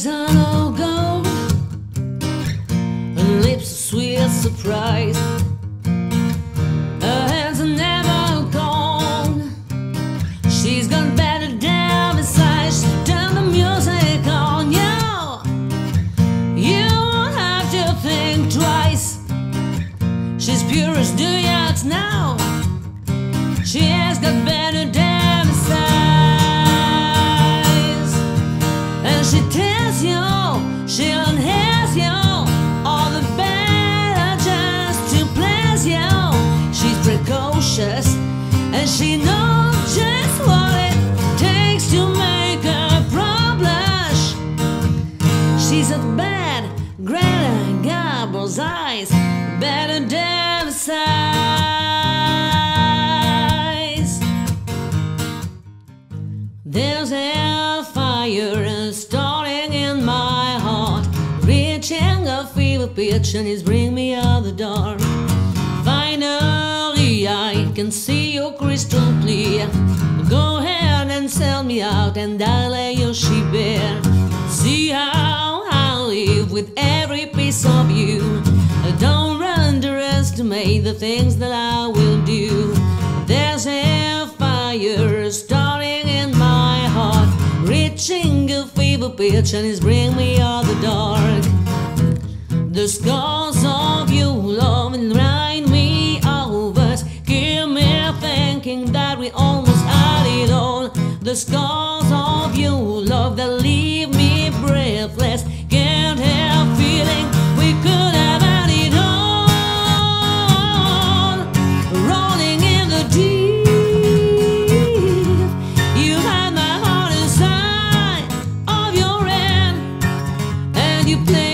eyes are no gold, her lips a sweet surprise. Her hands are never cold. She's got Bette Davis eyes turn the music on. You, you won't have to think twice. She's pure as the yachts now. She has got Bette Davis eyes. And she tells enhance you all the better just to you. She's precocious and she knows just what it takes to make her pro blush. She's a bad, Greta Garbo's eyes, Bette Davis eyes. There's starting in pitch, and it's bringing me out the dark. Finally, I can see you crystal clear. Go ahead and sell me out, and I'll lay your sheep bare. See how I live with every piece of you. Don't underestimate the things that I will do. There's a fire starting in my heart, reaching a fever pitch, and it's bringing me out the dark. The scars of your love and grind me over. Give me thinking that we almost had it all. The scars of your love that leave me breathless. Can't help feeling we could have had it all. Rolling in the deep, you had my heart inside of your hand, and you played.